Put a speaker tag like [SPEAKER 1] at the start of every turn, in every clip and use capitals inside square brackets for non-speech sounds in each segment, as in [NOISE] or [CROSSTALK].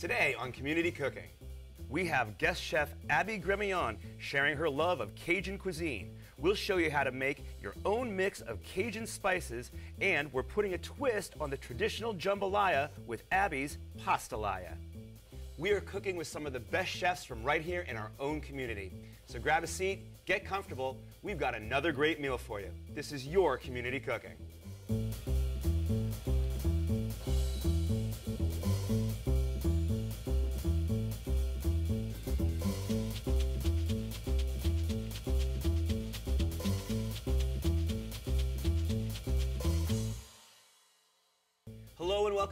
[SPEAKER 1] Today on Community Cooking, we have guest chef Abbie Gremillion sharing her love of Cajun cuisine. We'll show you how to make your own mix of Cajun spices, and we're putting a twist on the traditional jambalaya with Abbie's pastalaya. We are cooking with some of the best chefs from right here in our own community. So grab a seat, get comfortable. We've got another great meal for you. This is your community cooking.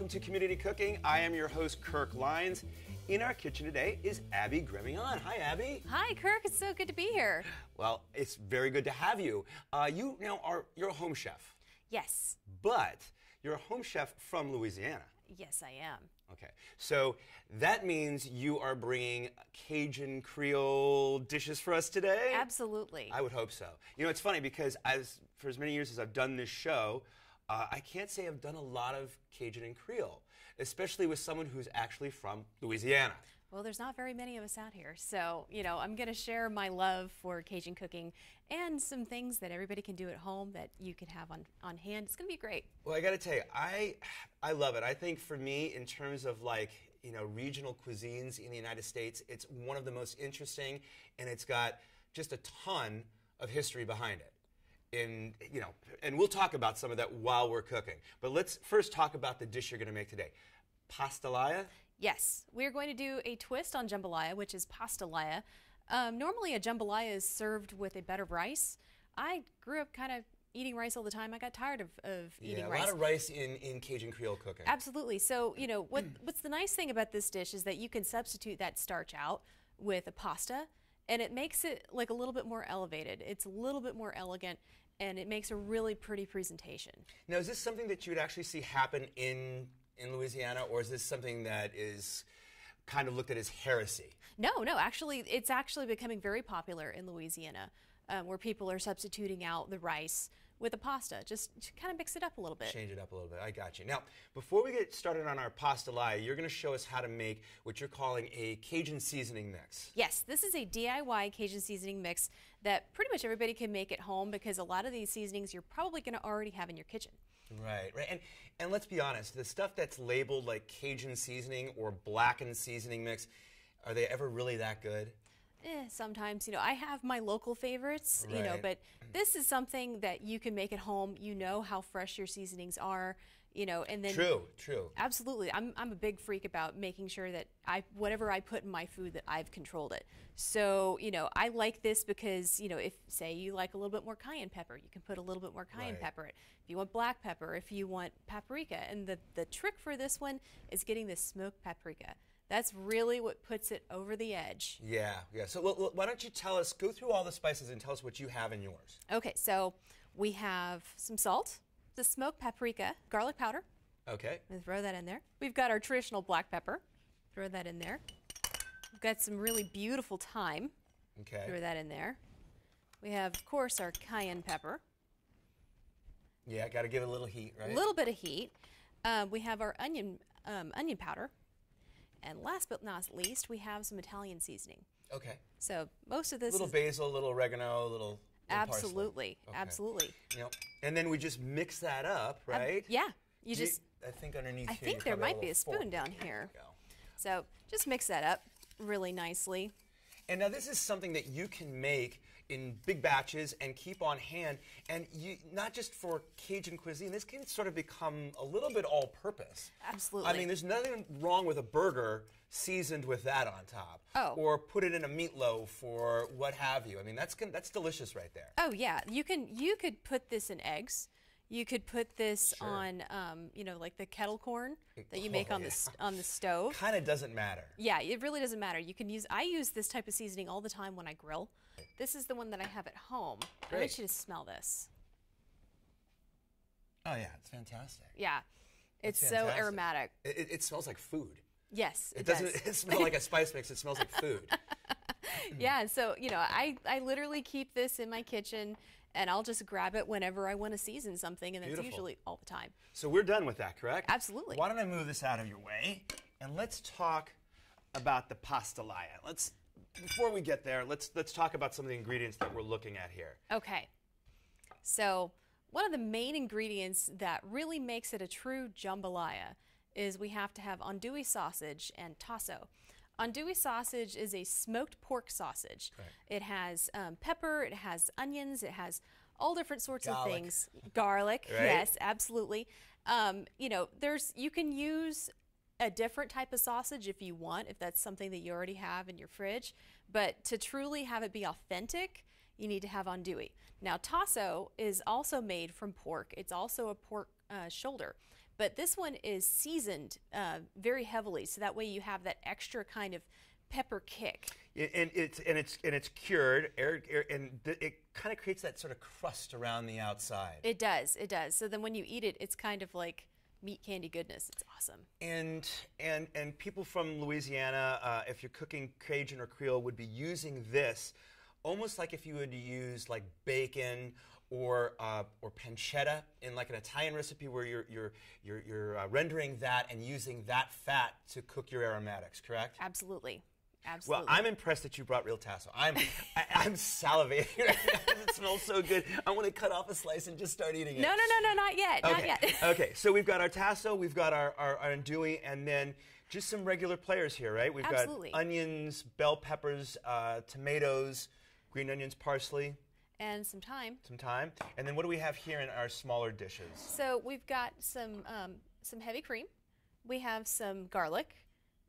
[SPEAKER 1] Welcome to Community Cooking. I am your host, Kirk Leins. In our kitchen today is Abbie Gremillion. Hi, Abbie.
[SPEAKER 2] Hi, Kirk. It's so good to be here.
[SPEAKER 1] Well, it's very good to have you. Uh, you now are you're a home chef,
[SPEAKER 2] Yes.
[SPEAKER 1] but you're a home chef from Louisiana.
[SPEAKER 2] Yes, I am.
[SPEAKER 1] Okay, so that means you are bringing Cajun Creole dishes for us today.
[SPEAKER 2] Absolutely.
[SPEAKER 1] I would hope so. You know, it's funny because as for as many years as I've done this show, uh, I can't say I've done a lot of Cajun and Creole, especially with someone who's actually from Louisiana.
[SPEAKER 2] Well, there's not very many of us out here. So, you know, I'm going to share my love for Cajun cooking and some things that everybody can do at home that you can have on, on hand. It's going to be great.
[SPEAKER 1] Well, I got to tell you, I I love it. I think for me, in terms of like you know regional cuisines in the United States, it's one of the most interesting, and it's got just a ton of history behind it. In you know, and we'll talk about some of that while we're cooking. But let's first talk about the dish you're going to make today, pastalaya.
[SPEAKER 2] Yes, we're going to do a twist on jambalaya, which is pastalaya. Um, normally, a jambalaya is served with a bed of rice. I grew up kind of eating rice all the time. I got tired of, of eating
[SPEAKER 1] Yeah, a
[SPEAKER 2] rice.
[SPEAKER 1] lot of rice in, in Cajun Creole cooking.
[SPEAKER 2] Absolutely. So, you know, what what's the nice thing about this dish is that you can substitute that starch out with a pasta and it makes it like a little bit more elevated. It's a little bit more elegant and it makes a really pretty presentation.
[SPEAKER 1] Now, is this something that you would actually see happen in in Louisiana, or is this something that is kind of looked at as heresy?
[SPEAKER 2] No, no, actually it's actually becoming very popular in Louisiana um, where people are substituting out the rice with a pasta. Just to kind of mix it up a little bit.
[SPEAKER 1] Change it up a little bit. I got you. Now, before we get started on our pastalaya, you're going to show us how to make what you're calling a Cajun seasoning mix.
[SPEAKER 2] Yes, this is a DIY Cajun seasoning mix that pretty much everybody can make at home because a lot of these seasonings you're probably going to already have in your kitchen.
[SPEAKER 1] Right, right. And and let's be honest, the stuff that's labeled like Cajun seasoning or blackened seasoning mix, are they ever really that good?
[SPEAKER 2] Eh, sometimes, you know, I have my local favorites, you know, but this is something that you can make at home. You know how fresh your seasonings are, you know, and then
[SPEAKER 1] True, true.
[SPEAKER 2] Absolutely. I'm, I'm a big freak about making sure that I whatever I put in my food that I've controlled it. So, you know, I like this because, you know, if say you like a little bit more cayenne pepper, you can put a little bit more cayenne
[SPEAKER 1] Right.
[SPEAKER 2] pepper. If you want black pepper, if you want paprika. And the, the trick for this one is getting the smoked paprika. That's really what puts it over the edge.
[SPEAKER 1] Yeah, yeah. So well, why don't you tell us, go through all the spices and tell us what you have in yours.
[SPEAKER 2] Okay, so we have some salt, the smoked paprika, garlic powder,
[SPEAKER 1] Okay.
[SPEAKER 2] Throw that in there. We've got our traditional black pepper. Throw that in there. We've got some really beautiful thyme.
[SPEAKER 1] Okay.
[SPEAKER 2] Throw that in there. We have, of course, our cayenne pepper.
[SPEAKER 1] Yeah, got to give it a little heat, right?
[SPEAKER 2] A little bit of heat. Um, we have our onion um, onion powder. And last but not least, we have some Italian seasoning.
[SPEAKER 1] Okay.
[SPEAKER 2] So most of this
[SPEAKER 1] little
[SPEAKER 2] is
[SPEAKER 1] basil, little oregano, little, little.
[SPEAKER 2] Absolutely,
[SPEAKER 1] Okay.
[SPEAKER 2] absolutely.
[SPEAKER 1] You know, and then we just mix that up,
[SPEAKER 2] Um,
[SPEAKER 1] right?
[SPEAKER 2] yeah, you
[SPEAKER 1] Do
[SPEAKER 2] just.
[SPEAKER 1] I think underneath here.
[SPEAKER 2] I
[SPEAKER 1] think
[SPEAKER 2] there might be a spoon
[SPEAKER 1] fork.
[SPEAKER 2] down here.
[SPEAKER 1] you.
[SPEAKER 2] So just mix that up really nicely.
[SPEAKER 1] And now this is something that you can make in big batches and keep on hand, and you not just for Cajun cuisine. This can sort of become a little bit all-purpose.
[SPEAKER 2] Absolutely.
[SPEAKER 1] I mean, there's nothing wrong with a burger seasoned with that on top,
[SPEAKER 2] Oh.
[SPEAKER 1] or put it in a meatloaf or what have you. I mean, that's that's delicious right there.
[SPEAKER 2] Oh yeah, you can. You could put this in eggs. You could put this
[SPEAKER 1] Sure.
[SPEAKER 2] on, um, you know, like the kettle corn that you make
[SPEAKER 1] Oh,
[SPEAKER 2] on the
[SPEAKER 1] yeah.
[SPEAKER 2] s- on the stove.
[SPEAKER 1] Kind of doesn't matter.
[SPEAKER 2] Yeah, it really doesn't matter. You can use. I use this type of seasoning all the time when I grill. This is the one that I have at home. I want you to smell this.
[SPEAKER 1] Oh yeah, it's fantastic.
[SPEAKER 2] Yeah, it's so
[SPEAKER 1] fantastic.
[SPEAKER 2] aromatic.
[SPEAKER 1] It, it- it smells like food.
[SPEAKER 2] Yes, it,
[SPEAKER 1] It doesn't
[SPEAKER 2] does. [LAUGHS]
[SPEAKER 1] it smell like a [LAUGHS] spice mix. It smells like food. [LAUGHS]
[SPEAKER 2] Yeah, so you know, I I literally keep this in my kitchen, and I'll just grab it whenever I want to season something, and that's usually all the time.
[SPEAKER 1] So we're done with that, correct?
[SPEAKER 2] Absolutely.
[SPEAKER 1] Why don't I move this out of your way and let's talk about the pastalaya. Let's before we get there, let's let's talk about some of the ingredients that we're looking at here.
[SPEAKER 2] Okay. So, one of the main ingredients that really makes it a true jambalaya is we have to have andouille sausage and tasso. Andouille sausage is a smoked pork sausage. It has um, pepper, it has onions, it has all different sorts
[SPEAKER 3] Garlic.
[SPEAKER 2] of things. Garlic,
[SPEAKER 1] Right.
[SPEAKER 2] yes, absolutely. Um, you know, there's you can use a different type of sausage if you want, if that's something that you already have in your fridge. But to truly have it be authentic, you need to have andouille. Now, tasso is also made from pork. It's also a pork uh, shoulder, but this one is seasoned uh, very heavily, so that way you have that extra kind of pepper kick.
[SPEAKER 1] And it's and it's and it's cured, air, air, and it kind of creates that sort of crust around the outside.
[SPEAKER 2] It does, it does. So then when you eat it, it's kind of like meat candy goodness. It's awesome.
[SPEAKER 1] And and and people from Louisiana, uh, if you're cooking Cajun or Creole, would be using this almost like if you would use like bacon or uh, or pancetta in like an Italian recipe where you're you're you're, you're uh, rendering that and using that fat to cook your aromatics. Correct?
[SPEAKER 2] Absolutely,
[SPEAKER 1] Well. I'm impressed that you brought real tasso. I'm I, I'm salivating right now. [LAUGHS] It smells so good. I want to cut off a slice and just start eating it.
[SPEAKER 2] no, no, no, no, not yet, not
[SPEAKER 1] Okay.
[SPEAKER 2] yet. [LAUGHS]
[SPEAKER 1] okay. So we've got our tasso, we've got our, our, our andouille, and then just some regular players here, right? We've
[SPEAKER 2] Absolutely.
[SPEAKER 1] got onions, bell peppers, uh, tomatoes, green onions, parsley,
[SPEAKER 2] and some thyme.
[SPEAKER 1] some thyme, and then what do we have here in our smaller dishes?
[SPEAKER 2] So we've got some um, some heavy cream. We have some garlic,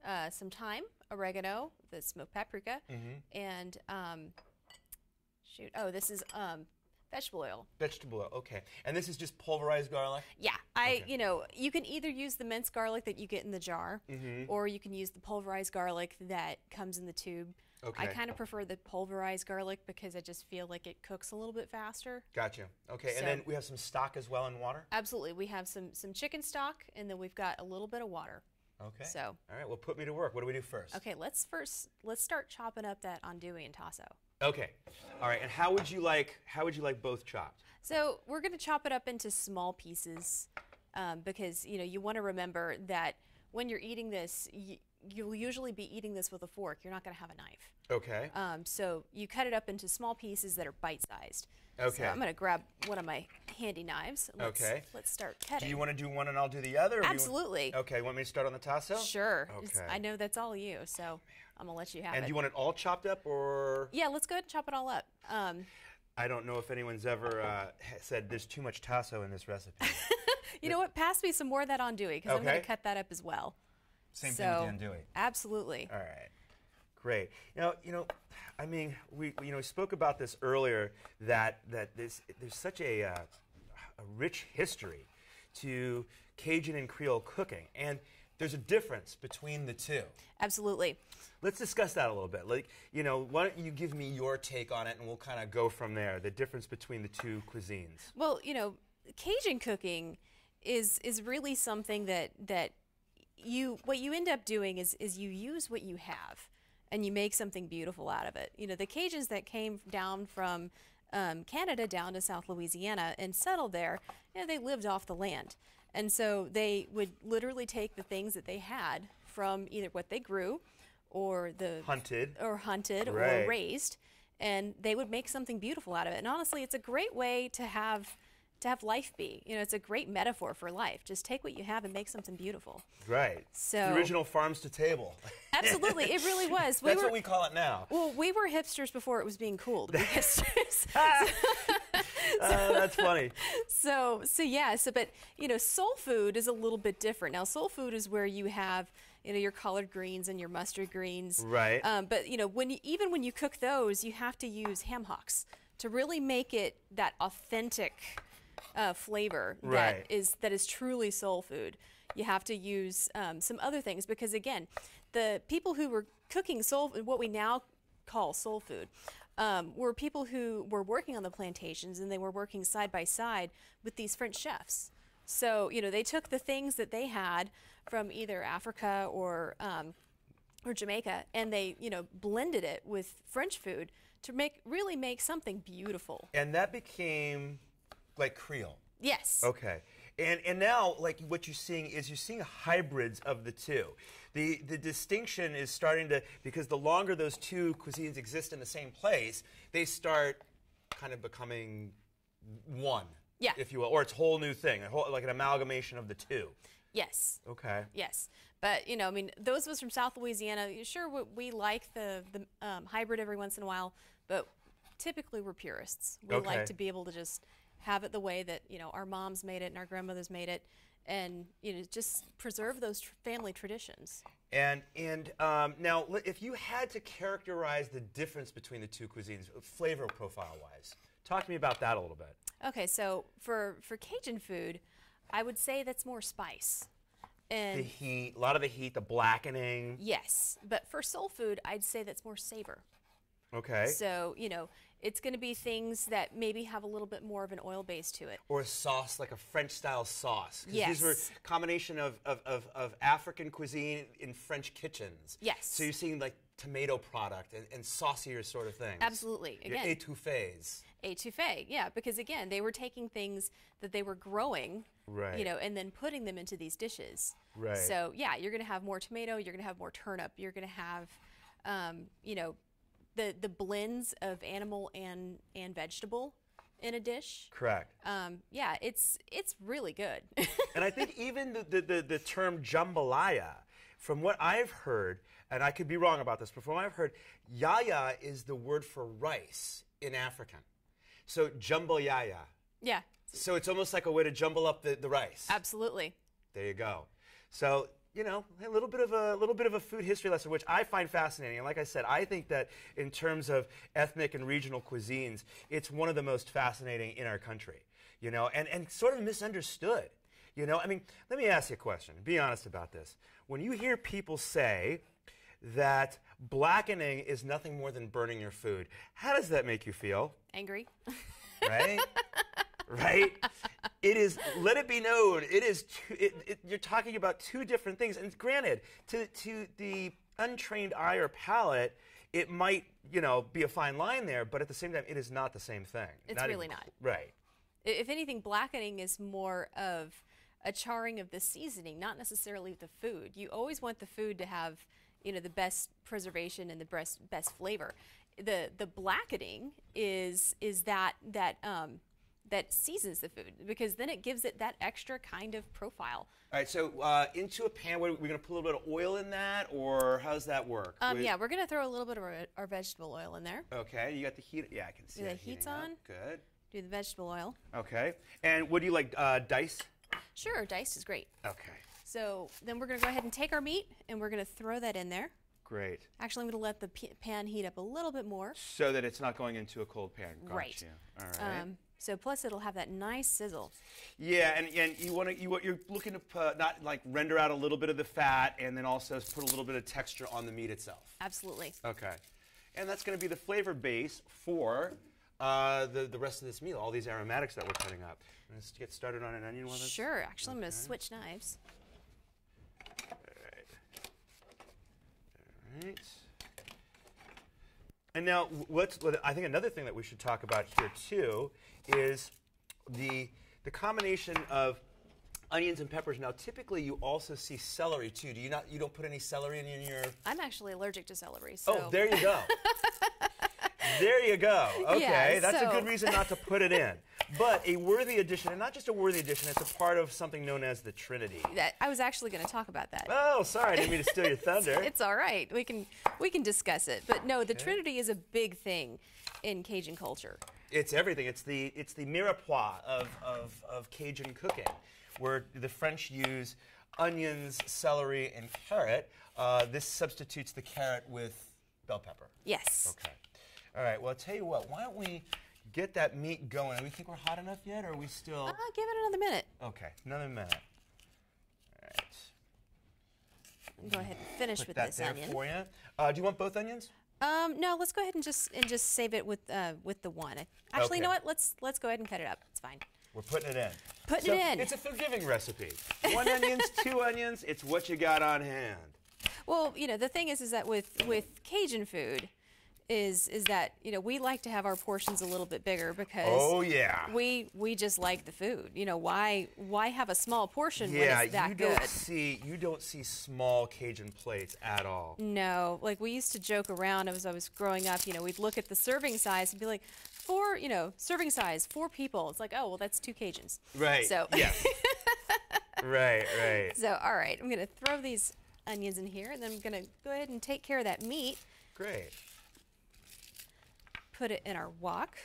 [SPEAKER 2] uh, some thyme, oregano, the smoked paprika,
[SPEAKER 1] Mm-hmm.
[SPEAKER 2] and um, shoot. Oh, this is um, vegetable oil.
[SPEAKER 1] Vegetable oil. Okay. And this is just pulverized garlic.
[SPEAKER 2] Yeah, I you know you can either use the minced garlic that you get in the jar,
[SPEAKER 1] Mm-hmm.
[SPEAKER 2] or you can use the pulverized garlic that comes in the tube.
[SPEAKER 1] Okay.
[SPEAKER 2] I kind of prefer the pulverized garlic because I just feel like it cooks a little bit faster.
[SPEAKER 1] Gotcha. Okay.
[SPEAKER 2] So-
[SPEAKER 1] and then we have some stock as well in water.
[SPEAKER 2] Absolutely, we have some some chicken stock, and then we've got a little bit of water.
[SPEAKER 1] Okay.
[SPEAKER 2] So-
[SPEAKER 1] All right. Well, put me to work. What do we do first?
[SPEAKER 2] Okay, let's first let's start chopping up that andouille and tasso.
[SPEAKER 1] Okay. All right. And how would you like how would you like both chopped?
[SPEAKER 2] So we're going to chop it up into small pieces um, because you know you want to remember that when you're eating this, y- you'll usually be eating this with a fork. You're not going to have a knife.
[SPEAKER 1] Okay.
[SPEAKER 2] Um, so you cut it up into small pieces that are bite-sized.
[SPEAKER 1] Okay.
[SPEAKER 2] So I'm going to grab one of my handy knives. Let's,
[SPEAKER 1] Okay.
[SPEAKER 2] Let's start cutting.
[SPEAKER 1] do you want to do one and I'll do the other? you want-
[SPEAKER 2] Absolutely.
[SPEAKER 1] Okay. Want me to start on the tasso?
[SPEAKER 2] Sure. It's-
[SPEAKER 1] Okay.
[SPEAKER 2] I know that's all you, so I'm going to let you have
[SPEAKER 1] And
[SPEAKER 2] it.
[SPEAKER 1] do you want it all chopped up, or
[SPEAKER 2] yeah, let's go ahead and chop it all up. Um,
[SPEAKER 1] I don't know if anyone's ever uh, said there's too much tasso in this recipe. [LAUGHS]
[SPEAKER 2] you know what? Pass me some more of that andouille because I'm going to cut that up as well.
[SPEAKER 3] Same
[SPEAKER 2] so,
[SPEAKER 3] thing with.
[SPEAKER 2] Absolutely.
[SPEAKER 1] all right, great. You know, you know, I mean, we we, you know we spoke about this earlier that that this there's such a uh, a rich history to Cajun and Creole cooking, and there's a difference between the two.
[SPEAKER 2] Absolutely.
[SPEAKER 1] Let's discuss that a little bit. Like, you know, why don't you give me your take on it, and we'll kind of go from there. The difference between the two cuisines.
[SPEAKER 2] Well, you know, Cajun cooking is is really something that that you what you end up doing is is you use what you have and you make something beautiful out of it. You know, the Cajuns that came down from um, Canada down to South Louisiana and settled there, you know, they lived off the land. And so they would literally take the things that they had from either what they grew or the
[SPEAKER 1] Hunted.
[SPEAKER 2] or hunted
[SPEAKER 1] Right.
[SPEAKER 2] or raised and they would make something beautiful out of it and honestly it's a great way to have to have life be you know it's a great metaphor for life just take what you have and make something beautiful
[SPEAKER 1] Right.
[SPEAKER 2] So-
[SPEAKER 1] the original farms to table.
[SPEAKER 2] absolutely it really [LAUGHS] was we
[SPEAKER 1] That's
[SPEAKER 2] were
[SPEAKER 1] what we call it now.
[SPEAKER 2] well we were hipsters before it was being cool to be hipsters
[SPEAKER 1] Uh, [LAUGHS] that's funny.
[SPEAKER 2] so so yeah so but you know soul food is a little bit different now soul food is where you have you know your collard greens and your mustard greens
[SPEAKER 1] Right.
[SPEAKER 2] um, but you know when you, even when you cook those you have to use ham hocks to really make it that authentic uh, flavor
[SPEAKER 1] Right.
[SPEAKER 2] that is that is truly soul food you have to use um, some other things because again the people who were cooking soul what we now call soul food um, were people who were working on the plantations and they were working side by side with these French chefs. So, you know, they took the things that they had from either Africa or, um, or Jamaica and they, you know, blended it with French food to make really make something beautiful.
[SPEAKER 1] And that became like Creole.
[SPEAKER 2] Yes.
[SPEAKER 1] Okay. And, and now, like what you're seeing is you're seeing hybrids of the two. The, the distinction is starting to, because the longer those two cuisines exist in the same place, they start kind of becoming one,
[SPEAKER 2] Yeah.
[SPEAKER 1] if you will, or it's a whole new thing, a whole, like an amalgamation of the two.
[SPEAKER 2] Yes.
[SPEAKER 1] Okay.
[SPEAKER 2] Yes, but you know, I mean, those of us from South Louisiana, sure, we, we like the the um, hybrid every once in a while, but typically we're purists. We
[SPEAKER 1] Okay.
[SPEAKER 2] like to be able to just have it the way that you know our moms made it and our grandmothers made it, and you know, just preserve those tr- family traditions.
[SPEAKER 1] And and um, now, if you had to characterize the difference between the two cuisines, flavor profile wise, talk to me about that a little bit.
[SPEAKER 2] Okay, so for for Cajun food, I would say that's more spice, and
[SPEAKER 1] The heat, a lot of the heat, the blackening.
[SPEAKER 2] yes, but for soul food, I'd say that's more savor.
[SPEAKER 1] Okay.
[SPEAKER 2] So you know, it's going to be things that maybe have a little bit more of an oil base to it.
[SPEAKER 1] or a sauce, like a French style sauce. 'Cause These were
[SPEAKER 2] Yes.
[SPEAKER 1] combination of, of, of, of African cuisine in French kitchens.
[SPEAKER 2] Yes.
[SPEAKER 1] So you're seeing like tomato product and, and saucier sort of things.
[SPEAKER 2] Absolutely. Again, Your
[SPEAKER 1] étouffées.
[SPEAKER 2] etouffee. Yeah, because again, they were taking things that they were growing,
[SPEAKER 1] Right.
[SPEAKER 2] you know, and then putting them into these dishes.
[SPEAKER 1] Right.
[SPEAKER 2] So yeah, you're going to have more tomato. You're going to have more turnip. You're going to have, um, you know, the the blends of animal and and vegetable in a dish.
[SPEAKER 1] Correct.
[SPEAKER 2] Um, yeah, it's it's really good. [LAUGHS]
[SPEAKER 1] and I think even the, the, the, the term jambalaya, from what I've heard, and I could be wrong about this, but from what I've heard, yaya is the word for rice in African. So jambalaya.
[SPEAKER 2] yeah,
[SPEAKER 1] So it's almost like a way to jumble up the, the rice.
[SPEAKER 2] absolutely.
[SPEAKER 1] There you go. So you know, a little bit of a little bit of a food history lesson, which I find fascinating. And like I said, I think that in terms of ethnic and regional cuisines, it's one of the most fascinating in our country. You know, and and sort of misunderstood. You know, I mean, let me ask you a question. Be honest about this. When you hear people say that blackening is nothing more than burning your food, how does that make you feel?
[SPEAKER 2] Angry.
[SPEAKER 1] right? [LAUGHS] right? It is. Let it be known. It is. Two, it, it, you're talking about two different things. And granted, to to the untrained eye or palate, it might you know be a fine line there. But at the same time, it is not the same thing.
[SPEAKER 2] It's not really not.
[SPEAKER 1] Right.
[SPEAKER 2] If anything, blackening is more of a charring of the seasoning, not necessarily the food. You always want the food to have, you know, the best preservation and the best best flavor. The the blackening is is that that um, that seasons the food because then it gives it that extra kind of profile.
[SPEAKER 1] All right. So uh, into a pan. We're going to put a little bit of oil in that, or how does that work?
[SPEAKER 2] Um,
[SPEAKER 1] With-
[SPEAKER 2] yeah, we're gonna throw a little bit of our, our vegetable oil in there.
[SPEAKER 1] Okay. You got the heat. Yeah, I can see
[SPEAKER 2] it.
[SPEAKER 1] The
[SPEAKER 2] heat's
[SPEAKER 1] heating up.
[SPEAKER 2] on?
[SPEAKER 1] Good.
[SPEAKER 2] Do the vegetable oil.
[SPEAKER 1] Okay. And what do you like? Uh, dice.
[SPEAKER 2] Sure, diced is great.
[SPEAKER 1] Okay.
[SPEAKER 2] So then we're gonna go ahead and take our meat and we're gonna throw that in there.
[SPEAKER 1] Great.
[SPEAKER 2] Actually, I'm going to let the p- pan heat up a little bit more.
[SPEAKER 1] So that it's not going into a cold pan. Gotcha.
[SPEAKER 2] Right.
[SPEAKER 1] All right.
[SPEAKER 2] Um, so plus it'll have that nice sizzle.
[SPEAKER 1] yeah, and, and you want to you what you're looking to put, not like render out a little bit of the fat, and then also put a little bit of texture on the meat itself.
[SPEAKER 2] Absolutely.
[SPEAKER 1] Okay. And that's going to be the flavor base for uh, the the rest of this meal. All these aromatics that we're putting up. Let's get started on an onion one.
[SPEAKER 2] Sure. Actually, I'm going to switch knives.
[SPEAKER 1] Right. And now, what's what I think another thing that we should talk about here too is the the combination of onions and peppers. Now, typically, you also see celery too. Do you not? You don't put any celery in your?
[SPEAKER 2] I'm actually allergic to celery. So
[SPEAKER 1] Oh, there you go. [LAUGHS] there you go. Okay,
[SPEAKER 2] Yeah,
[SPEAKER 1] that's a good reason not to put it in. But a worthy addition, and not just a worthy addition, it's a part of something known as the Trinity.
[SPEAKER 2] that, I was actually going to talk about that.
[SPEAKER 1] Oh, sorry, I didn't mean to steal your thunder. [LAUGHS]
[SPEAKER 2] It's all right. We can we can discuss it. But no, the Trinity is a big thing in Cajun culture.
[SPEAKER 1] It's everything. It's the it's the mirepoix of, of, of Cajun cooking, where the French use onions, celery, and carrot. Uh, this substitutes the carrot with bell pepper.
[SPEAKER 2] Yes.
[SPEAKER 1] Okay. All right. Well, I'll tell you what. Why don't we get that meat going? Do we think we're hot enough yet, or are we still?
[SPEAKER 2] Uh, give it another minute.
[SPEAKER 1] Okay. Another minute. All right.
[SPEAKER 2] Go ahead and finish
[SPEAKER 1] Put
[SPEAKER 2] with
[SPEAKER 1] that
[SPEAKER 2] this
[SPEAKER 1] there
[SPEAKER 2] onion.
[SPEAKER 1] for you. Uh, do you want both onions?
[SPEAKER 2] Um, no, let's go ahead and just and just save it with uh, with the one. Actually, you know what? Let's let's go ahead and cut it up. It's fine.
[SPEAKER 1] We're putting it in.
[SPEAKER 2] Putting
[SPEAKER 1] So
[SPEAKER 2] it in.
[SPEAKER 1] It's a forgiving recipe. One [LAUGHS] onions, two onions. It's what you got on hand.
[SPEAKER 2] Well, you know, the thing is, is that with with Cajun food, is is that you know we like to have our portions a little bit bigger because
[SPEAKER 1] Oh yeah.
[SPEAKER 2] we we just like the food. You know why why have a small portion
[SPEAKER 1] yeah,
[SPEAKER 2] when it's that
[SPEAKER 1] you
[SPEAKER 2] good?
[SPEAKER 1] don't see you don't see small Cajun plates at all.
[SPEAKER 2] No, like we used to joke around as I was growing up. You know, we'd look at the serving size and be like, four, you know, serving size, four people. It's like, oh well, that's two Cajuns.
[SPEAKER 1] Right.
[SPEAKER 2] So
[SPEAKER 1] yes. [LAUGHS] right, right.
[SPEAKER 2] So all right, I'm gonna throw these onions in here, and then I'm gonna go ahead and take care of that meat.
[SPEAKER 1] Great.
[SPEAKER 2] Put it in our wok.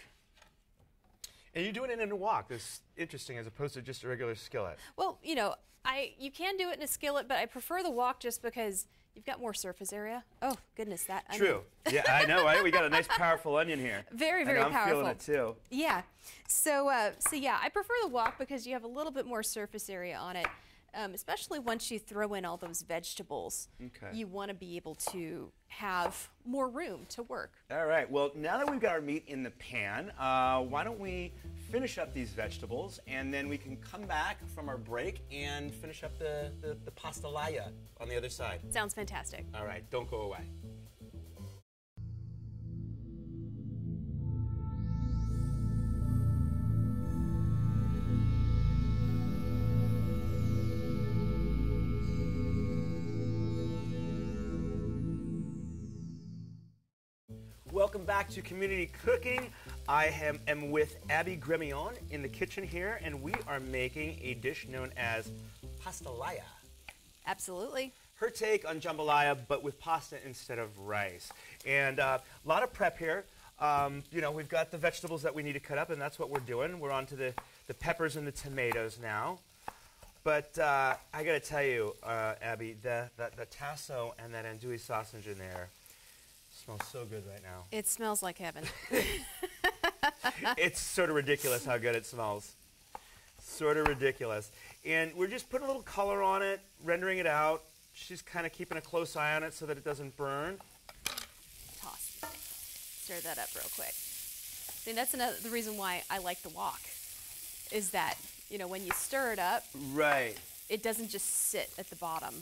[SPEAKER 1] And you're doing it in a wok. That's interesting as opposed to just a regular skillet.
[SPEAKER 2] Well, you know, I you can do it in a skillet, but I prefer the wok just because you've got more surface area. Oh goodness, that onion.
[SPEAKER 1] True. Yeah, I know, right? We got a nice powerful onion here. [LAUGHS]
[SPEAKER 2] Very,
[SPEAKER 1] I
[SPEAKER 2] very
[SPEAKER 1] know, I'm
[SPEAKER 2] powerful.
[SPEAKER 1] feeling it too.
[SPEAKER 2] Yeah. So, uh, so yeah, I prefer the wok because you have a little bit more surface area on it, um, especially once you throw in all those vegetables.
[SPEAKER 1] Okay.
[SPEAKER 2] You want to be able to have more room to work.
[SPEAKER 1] All right. Well, now that we've got our meat in the pan, uh, why don't we finish up these vegetables and then we can come back from our break and finish up the, the, the pastalaya on the other side.
[SPEAKER 2] Sounds fantastic.
[SPEAKER 1] All right. Don't go away. Back to Community Cooking. I am, am with Abbie Gremillion in the kitchen here, and we are making a dish known as pastalaya.
[SPEAKER 2] Absolutely.
[SPEAKER 1] Her take on jambalaya, but with pasta instead of rice. And uh, a lot of prep here. Um, you know, we've got the vegetables that we need to cut up, and that's what we're doing. We're on to the, the peppers and the tomatoes now. But uh, I got to tell you, uh, Abbie, the, the, the tasso and that andouille sausage in there smells so good right now.
[SPEAKER 2] It smells like heaven. [LAUGHS]
[SPEAKER 1] it's sort of ridiculous how good it smells. Sort of ridiculous. And we're just putting a little color on it, rendering it out. She's kind of keeping a close eye on it so that it doesn't burn.
[SPEAKER 2] Toss. Stir that up real quick. See, that's another the reason why I like the wok, is that you know when you stir it up,
[SPEAKER 1] Right.
[SPEAKER 2] it doesn't just sit at the bottom.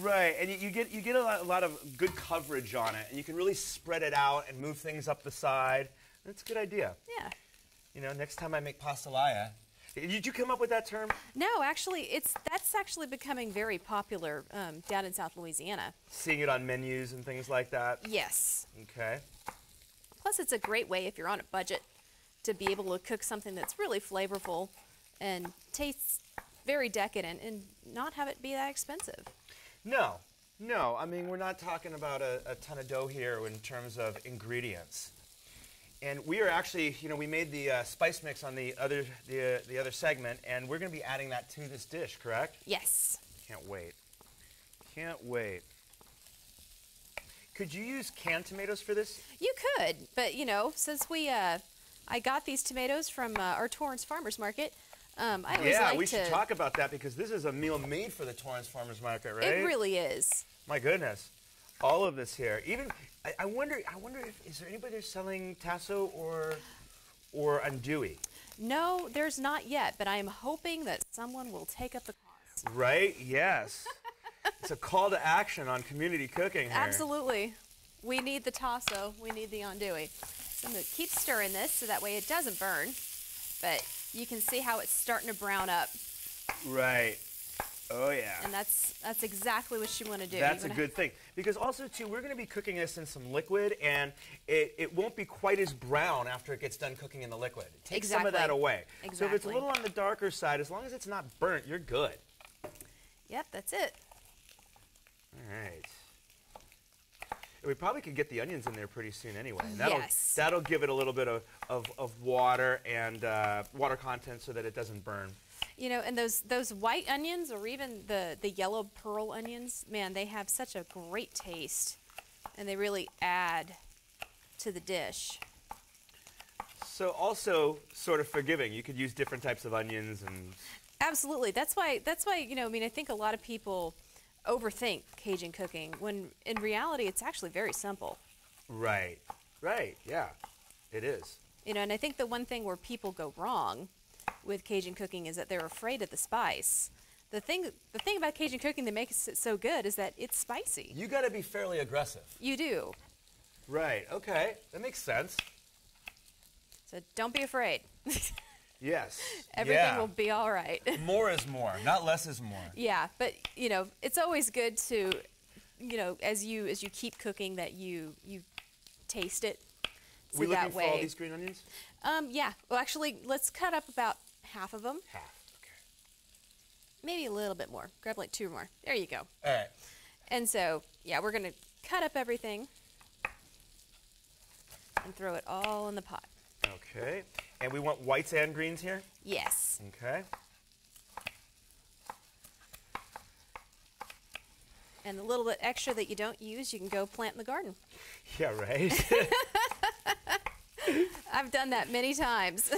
[SPEAKER 1] Right, and you, you get you get a lot, a lot of good coverage on it, and you can really spread it out and move things up the side. That's a good idea.
[SPEAKER 2] Yeah.
[SPEAKER 1] You know, next time I make pastalaya, did you come up with that term?
[SPEAKER 2] No, actually, it's that's actually becoming very popular um, down in South Louisiana.
[SPEAKER 1] Seeing it on menus and things like that.
[SPEAKER 2] Yes.
[SPEAKER 1] Okay.
[SPEAKER 2] Plus, it's a great way if you're on a budget to be able to cook something that's really flavorful and tastes very decadent and not have it be that expensive.
[SPEAKER 1] No, no. I mean, we're not talking about a, a ton of dough here in terms of ingredients. And we are actually, you know, we made the uh, spice mix on the other the, uh, the other segment, and we're going to be adding that to this dish, correct?
[SPEAKER 2] Yes.
[SPEAKER 1] Can't wait. Can't wait. Could you use canned tomatoes for this?
[SPEAKER 2] You could, but you know, since we, uh, I got these tomatoes from uh, our Torrance Farmers Market. Um, I always
[SPEAKER 1] yeah,
[SPEAKER 2] like
[SPEAKER 1] we
[SPEAKER 2] to.
[SPEAKER 1] should talk about that because this is a meal made for the Torrance Farmers Market, right?
[SPEAKER 2] It really is.
[SPEAKER 1] My goodness, all of this here. Even I, I wonder. I wonder if is there anybody there selling tasso or or andouille?
[SPEAKER 2] No, there's not yet, but I am hoping that someone will take up the cause.
[SPEAKER 1] Right? Yes. [LAUGHS] it's a call to action on community cooking here.
[SPEAKER 2] Absolutely. We need the tasso. We need the andouille. So I'm going to keep stirring this so that way it doesn't burn. But you can see how it's starting to brown up.
[SPEAKER 1] Right. Oh yeah.
[SPEAKER 2] And that's that's exactly what you want to do.
[SPEAKER 1] That's a good thing because also too we're going to be cooking this in some liquid and it, it won't be quite as brown after it gets done cooking in the liquid. It takes some of that away.
[SPEAKER 2] Exactly.
[SPEAKER 1] away. So if it's a little on the darker side, as long as it's not burnt, you're good.
[SPEAKER 2] Yep, that's it.
[SPEAKER 1] All right. We probably could get the onions in there pretty soon anyway. And That'll,
[SPEAKER 2] Yes.
[SPEAKER 1] That'll give it a little bit of, of, of water and uh, water content so that it doesn't burn.
[SPEAKER 2] You know, and those those white onions or even the the yellow pearl onions, man, they have such a great taste, and they really add to the dish.
[SPEAKER 1] So also sort of forgiving. You could use different types of onions and
[SPEAKER 2] Absolutely. That's why. That's why. You know. I mean, I think a lot of people overthink Cajun cooking when in reality it's actually very simple.
[SPEAKER 1] right, right, yeah, it is.
[SPEAKER 2] You know, and I think the one thing where people go wrong with Cajun cooking is that they're afraid of the spice. The thing, the thing about Cajun cooking that makes it so good is that it's spicy.
[SPEAKER 1] You got to be fairly aggressive.
[SPEAKER 2] You do.
[SPEAKER 1] Right. Okay. That makes sense.
[SPEAKER 2] So don't be afraid. [LAUGHS]
[SPEAKER 1] Yes.
[SPEAKER 2] Everything
[SPEAKER 1] yeah.
[SPEAKER 2] will be all right. [LAUGHS]
[SPEAKER 1] More is more, not less is more.
[SPEAKER 2] yeah, but you know, it's always good to, you know, as you as you keep cooking, that you you taste it. So
[SPEAKER 1] we
[SPEAKER 2] that
[SPEAKER 1] looking
[SPEAKER 2] way.
[SPEAKER 1] for all these green onions?
[SPEAKER 2] Um, yeah. Well, actually, let's cut up about half of them.
[SPEAKER 1] Half. Okay.
[SPEAKER 2] Maybe a little bit more. Grab like two more. There you go.
[SPEAKER 1] All right.
[SPEAKER 2] And so, yeah, we're gonna cut up everything and throw it all in the pot.
[SPEAKER 1] Okay. And we want whites and greens here?
[SPEAKER 2] Yes.
[SPEAKER 1] Okay.
[SPEAKER 2] And the little bit extra that you don't use, you can go plant in the garden.
[SPEAKER 1] Yeah, right. [LAUGHS]
[SPEAKER 2] I've done that many times.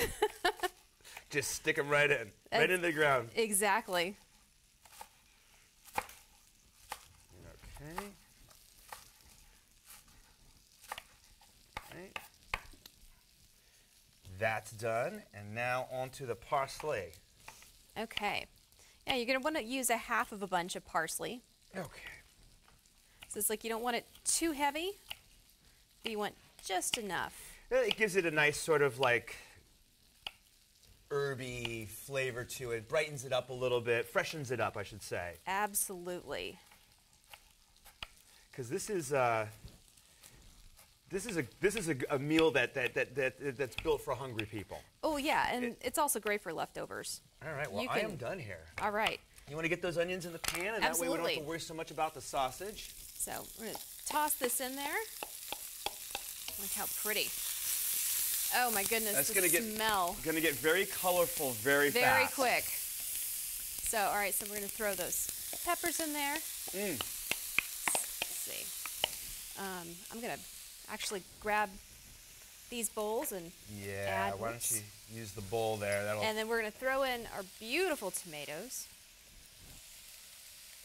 [SPEAKER 2] [LAUGHS]
[SPEAKER 1] Just stick them right in, right in the ground.
[SPEAKER 2] exactly.
[SPEAKER 1] Okay. Okay. That's done. And now onto the parsley.
[SPEAKER 2] Okay. Yeah, you're gonna want to use a half of a bunch of parsley.
[SPEAKER 1] Okay.
[SPEAKER 2] So it's like you don't want it too heavy, but you want just enough.
[SPEAKER 1] It gives it a nice sort of like herby flavor to it, brightens it up a little bit, freshens it up, I should say.
[SPEAKER 2] Absolutely.
[SPEAKER 1] Because this is uh, this is a this is a, a meal that, that, that, that that's built for hungry people.
[SPEAKER 2] Oh yeah, and
[SPEAKER 1] It-
[SPEAKER 2] it's also great for leftovers.
[SPEAKER 1] All right, well
[SPEAKER 2] You
[SPEAKER 1] I am done here.
[SPEAKER 2] All right.
[SPEAKER 1] You want to get those onions in the pan, and that way we don't have to worry so much about the sausage.
[SPEAKER 2] So we're gonna toss this in there. Look how pretty. Oh my goodness,
[SPEAKER 1] That's
[SPEAKER 2] the
[SPEAKER 1] gonna get
[SPEAKER 2] smell.
[SPEAKER 1] It's Going to get very colorful very,
[SPEAKER 2] Very
[SPEAKER 1] fast.
[SPEAKER 2] quick. So, all right, so we're gonna throw those peppers in there.
[SPEAKER 1] Mm.
[SPEAKER 2] Let's see. Um, I'm gonna actually grab these bowls and
[SPEAKER 1] Yeah, why don't you use the bowl there? That'll.
[SPEAKER 2] and then we're gonna throw in our beautiful tomatoes.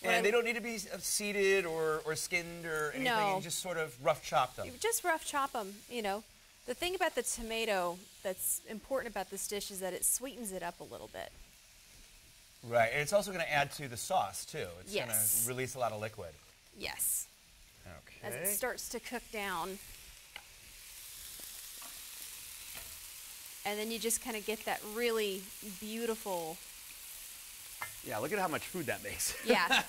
[SPEAKER 2] what I-
[SPEAKER 1] And they don't need to be uh, seeded or, or skinned or anything.
[SPEAKER 2] No.
[SPEAKER 1] Just sort of rough chop them.
[SPEAKER 2] You just rough chop them. You know, the thing about the tomato that's important about this dish is that it sweetens it up a little bit.
[SPEAKER 1] Right. And it's also going to add to the sauce, too. It's going to release a lot of liquid.
[SPEAKER 2] Yes, as it starts to cook down. And then you just kind of get that really beautiful.
[SPEAKER 1] Yeah, look at how much food that makes. [LAUGHS]
[SPEAKER 2] Yeah.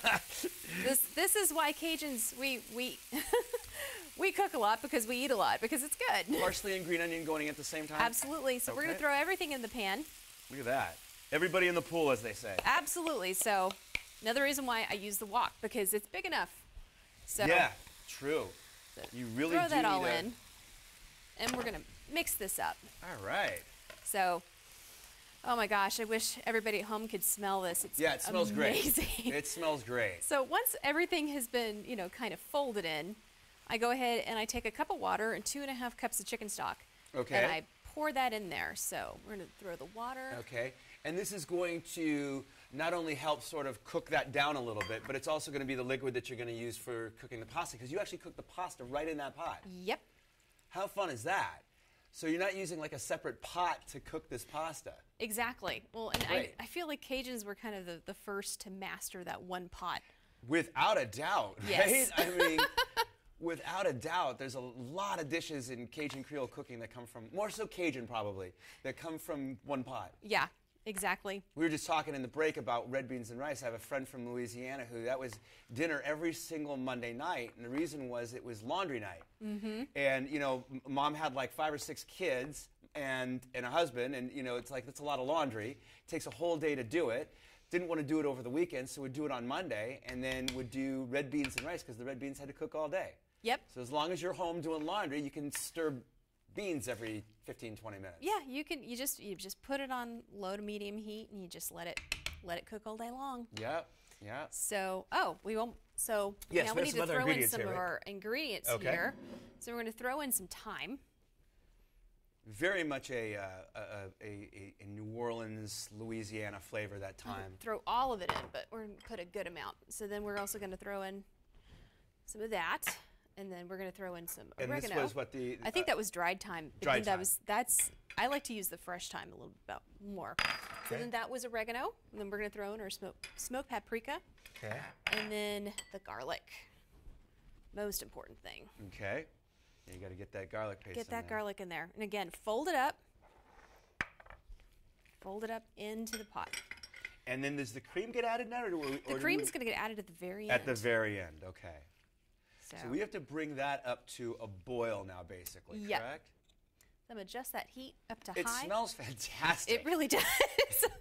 [SPEAKER 2] this this is why Cajuns we we [LAUGHS] we cook a lot because we eat a lot because it's good. [LAUGHS]
[SPEAKER 1] Parsley and green onion going at the same time?
[SPEAKER 2] Absolutely. So we're gonna throw everything in the pan.
[SPEAKER 1] Look at that. Everybody in the pool, as they say.
[SPEAKER 2] Absolutely. So another reason why I use the wok because it's big enough. So
[SPEAKER 1] Yeah, true. You really
[SPEAKER 2] throw
[SPEAKER 1] do
[SPEAKER 2] that all in, and we're gonna mix this up.
[SPEAKER 1] All right.
[SPEAKER 2] So, oh my gosh, I wish everybody at home could smell this. It's
[SPEAKER 1] Yeah, it smells
[SPEAKER 2] amazing.
[SPEAKER 1] great. It smells great. [LAUGHS]
[SPEAKER 2] so once everything has been, you know, kind of folded in, I go ahead and I take a cup of water and two and a half cups of chicken stock.
[SPEAKER 1] Okay.
[SPEAKER 2] And I pour that in there. So we're gonna throw the water.
[SPEAKER 1] Okay. And this is going to not only help sort of cook that down a little bit, but it's also going to be the liquid that you're going to use for cooking the pasta because you actually cook the pasta right in that pot.
[SPEAKER 2] Yep.
[SPEAKER 1] How fun is that? So you're not using like a separate pot to cook this pasta.
[SPEAKER 2] Exactly. Well, and I, I feel like Cajuns were kind of the, the first to master that one pot.
[SPEAKER 1] Without a doubt,
[SPEAKER 2] Yes.
[SPEAKER 1] right? [LAUGHS] I mean, without a doubt, there's a lot of dishes in Cajun Creole cooking that come from, more so Cajun probably, that come from one pot.
[SPEAKER 2] Yeah, exactly.
[SPEAKER 1] We were just talking in the break about red beans and rice. I have a friend from Louisiana who that was dinner every single Monday night, and the reason was it was laundry night. Mm-hmm. And you know, mom had like five or six kids and and a husband, and you know, it's like that's a lot of laundry. It takes a whole day to do it. Didn't want to do it over the weekend, so would do it on Monday, and then would do red beans and rice because the red beans had to cook all day.
[SPEAKER 2] Yep.
[SPEAKER 1] So as long as you're home doing laundry, you can stir beans every 15, 20 minutes.
[SPEAKER 2] Yeah, you can. You just you just put it on low to medium heat, and you just let it let it cook all day long.
[SPEAKER 1] Yep. Yep.
[SPEAKER 2] So, oh, we won't. So
[SPEAKER 1] Yes,
[SPEAKER 2] now
[SPEAKER 1] we
[SPEAKER 2] we need to throw in some
[SPEAKER 1] here,
[SPEAKER 2] of
[SPEAKER 1] right?
[SPEAKER 2] our ingredients
[SPEAKER 1] Okay.
[SPEAKER 2] here. So we're going to throw in some thyme.
[SPEAKER 1] very much a, uh, a, a, a, a New Orleans, Louisiana flavor that time.
[SPEAKER 2] Throw all of it in, but we're going to put a good amount. So then we're also going to throw in some of that, and then we're going to throw in some
[SPEAKER 1] And this
[SPEAKER 2] oregano.
[SPEAKER 1] was what the-
[SPEAKER 2] I think
[SPEAKER 1] uh,
[SPEAKER 2] that was dried thyme.
[SPEAKER 1] dried
[SPEAKER 2] then that
[SPEAKER 1] thyme.
[SPEAKER 2] was that's. I like to use the fresh thyme a little bit more. So
[SPEAKER 1] Okay.
[SPEAKER 2] then that was oregano, and then we're going to throw in our smoke, smoked paprika,
[SPEAKER 1] Okay.
[SPEAKER 2] and then the garlic. Most important thing.
[SPEAKER 1] Okay. You got to get that garlic paste.
[SPEAKER 2] Get that
[SPEAKER 1] there.
[SPEAKER 2] garlic in there. And again, fold it up. Fold it up into the pot.
[SPEAKER 1] And then does the cream get added now, or do we?
[SPEAKER 2] The
[SPEAKER 1] or
[SPEAKER 2] cream is going to get added at the very end.
[SPEAKER 1] at the very end. Okay.
[SPEAKER 2] So,
[SPEAKER 1] So we have to bring that up to a boil now, basically.
[SPEAKER 2] Yep.
[SPEAKER 1] Correct.
[SPEAKER 2] I'm gonna adjust that heat up to
[SPEAKER 1] It
[SPEAKER 2] high.
[SPEAKER 1] It smells fantastic.
[SPEAKER 2] it really does. [LAUGHS]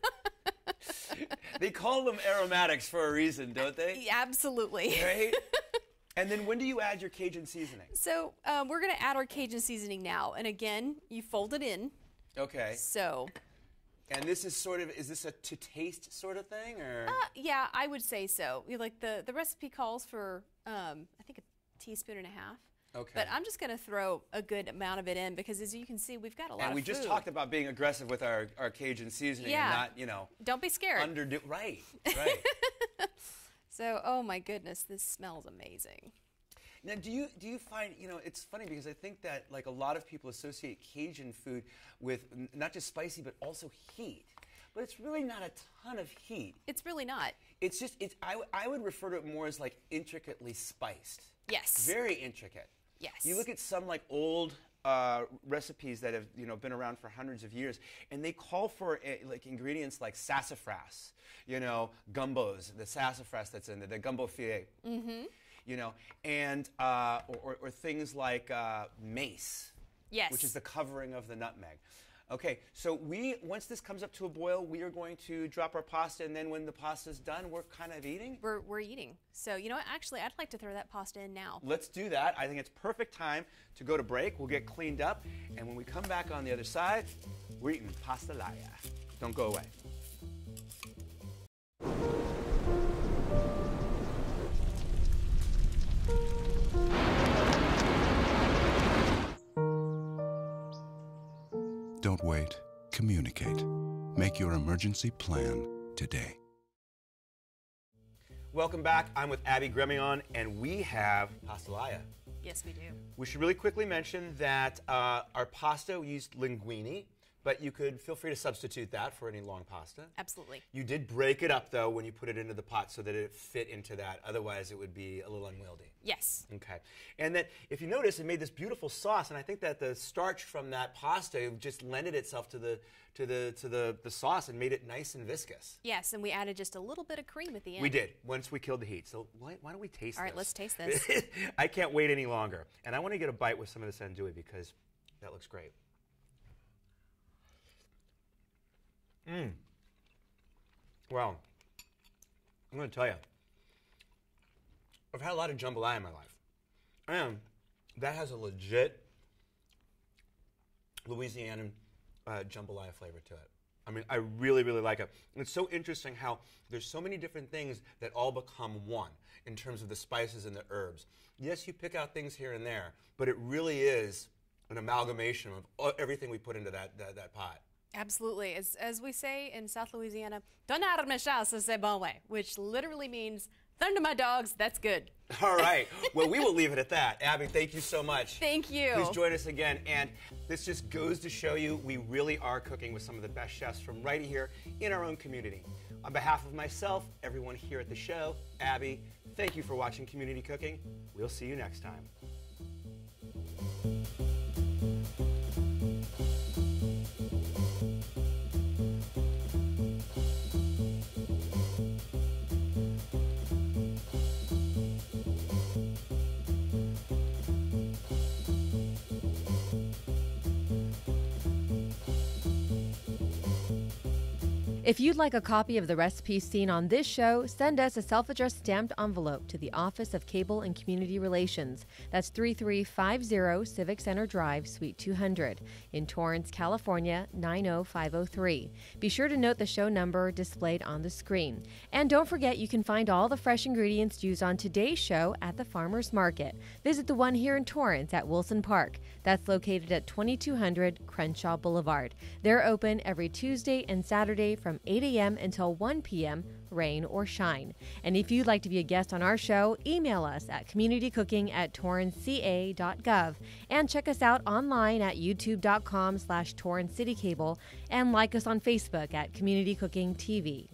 [SPEAKER 1] They call them aromatics for a reason, don't they?
[SPEAKER 2] Yeah, Absolutely.
[SPEAKER 1] Right. [LAUGHS] and then when do you add your Cajun seasoning?
[SPEAKER 2] So um, we're gonna add our Cajun seasoning now, and again, you fold it in.
[SPEAKER 1] Okay.
[SPEAKER 2] So,
[SPEAKER 1] And this is sort of is this a to taste sort of thing or?
[SPEAKER 2] uh, yeah, I would say so. You like the the recipe calls for um, I think a teaspoon and a half.
[SPEAKER 1] Okay.
[SPEAKER 2] But I'm just gonna throw a good amount of it in because, as you can see, we've got a lot
[SPEAKER 1] and we just
[SPEAKER 2] food.
[SPEAKER 1] talked about being aggressive with our, our Cajun seasoning
[SPEAKER 2] Yeah.
[SPEAKER 1] and not, you know,
[SPEAKER 2] Don't be scared.
[SPEAKER 1] underdo. [LAUGHS] Right. Right. [LAUGHS]
[SPEAKER 2] so, oh my goodness, this smells amazing.
[SPEAKER 1] Now, do you do you find you know it's funny because I think that like a lot of people associate Cajun food with not just spicy but also heat, but it's really not a ton of heat.
[SPEAKER 2] It's really not.
[SPEAKER 1] It's just it's I, I would refer to it more as like intricately spiced.
[SPEAKER 2] Yes.
[SPEAKER 1] Very intricate.
[SPEAKER 2] Yes.
[SPEAKER 1] You look at some like old uh, recipes that have you know been around for hundreds of years, and they call for uh, like ingredients like sassafras, you know, gumbos, the sassafras that's in there, the gumbo filet. Mm-hmm. You know, and uh, or, or, or things like uh, mace.
[SPEAKER 2] Yes.
[SPEAKER 1] Which is the covering of the nutmeg. Okay, so we once this comes up to a boil, we are going to drop our pasta, and then when the pasta is done, we're kind of eating.
[SPEAKER 2] We're, we're eating. So, you know what? Actually, I'd like to throw that pasta in now.
[SPEAKER 1] Let's do that. I think it's perfect time to go to break. We'll get cleaned up, and when we come back on the other side, we're eating pastalaya. Don't go away.
[SPEAKER 3] Don't wait. Communicate. Make your emergency plan today.
[SPEAKER 1] Welcome back. I'm with Abbie Gremillion, and we have pastalaya.
[SPEAKER 2] Yes, we do.
[SPEAKER 1] We should really quickly mention that uh, our pasta we used linguine, but you could feel free to substitute that for any long pasta.
[SPEAKER 2] Absolutely.
[SPEAKER 1] You did break it up though when you put it into the pot so that it fit into that. Otherwise, it would be a little unwieldy.
[SPEAKER 2] Yes.
[SPEAKER 1] Okay. And then if you notice, it made this beautiful sauce, and I think that the starch from that pasta just lended itself to the to the to the, the sauce and made it nice and viscous.
[SPEAKER 2] Yes, and we added just a little bit of cream at the end.
[SPEAKER 1] We did once we killed the heat. So why, why don't we taste
[SPEAKER 2] All right,
[SPEAKER 1] this?
[SPEAKER 2] let's taste [LAUGHS] this.
[SPEAKER 1] I can't wait any longer, and I want to get a bite with some of this andouille because that looks great. Mmm. Well, I'm going to tell you, I've had a lot of jambalaya in my life, and that has a legit Louisiana uh, jambalaya flavor to it. I mean, I really, really like it. And it's so interesting how there's so many different things that all become one in terms of the spices and the herbs. Yes, you pick out things here and there, but it really is an amalgamation of everything we put into that, that, that pot.
[SPEAKER 2] Absolutely. As, as we say in South Louisiana, donar me chasse, c'est bon way, which literally means thunder my dogs, that's good. [LAUGHS]
[SPEAKER 1] All right. Well, we will leave it at that. Abbie, thank you so much.
[SPEAKER 2] Thank you.
[SPEAKER 1] Please join us again. And this just goes to show you we really are cooking with some of the best chefs from right here in our own community. On behalf of myself, everyone here at the show, Abbie, thank you for watching Community Cooking. We'll see you next time.
[SPEAKER 4] If you'd like a copy of the recipes seen on this show, send us a self addressed stamped envelope to the Office of Cable and Community Relations. That's 3350 Civic Center Drive, Suite 200, in Torrance, California 90503. Be sure to note the show number displayed on the screen. And don't forget you can find all the fresh ingredients used on today's show at the Farmers Market. Visit the one here in Torrance at Wilson Park. That's located at 2200 Crenshaw Boulevard. They're open every Tuesday and Saturday from 8 a.m. until 1 p.m., rain or shine. And if you'd like to be a guest on our show, email us at communitycooking at torranceca.gov and check us out online at youtube.com slash torrance and like us on Facebook at Community Cooking TV.